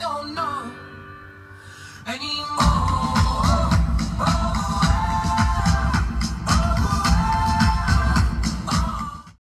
don't know anymore.